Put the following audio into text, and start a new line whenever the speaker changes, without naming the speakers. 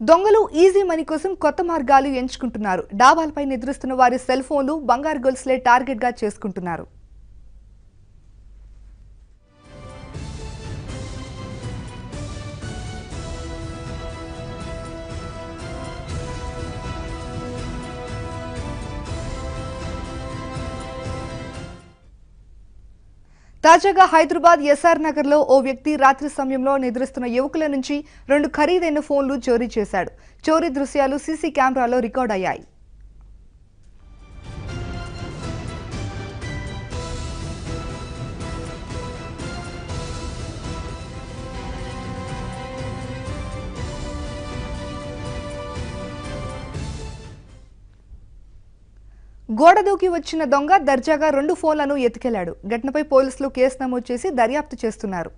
దొంగలు easy money కోసం కొత్త మార్గాలు ఎంచుకుంటున్నారు. డాబాలపై నిద్రిస్తున్న వారి సెల్ ఫోన్లు బంగారు గొలుసులే టార్గెట్గా చేసుకుంటున్నారు. తాజాగా హైదరాబాద్ ఎస్ఆర్ నగర్లో ఓ వ్యక్తి రాత్రి సమయంలో నిద్రిస్తున్న యువకుల నుంచి రెండు ఖరీదైన ఫోన్లు చోరీ చేశాడు. చోరీ దృశ్యాలు సీసీ కెమెరాలో రికార్డ్ అయ్యాయి. గోడ దూకి వచ్చిన దొంగ దర్జాగా రెండు ఫోన్లను ఎత్తుకెళ్ళాడు. ఘటనపై పోలీసులు కేసు నమోదు చేసి దర్యాప్తు చేస్తున్నారు.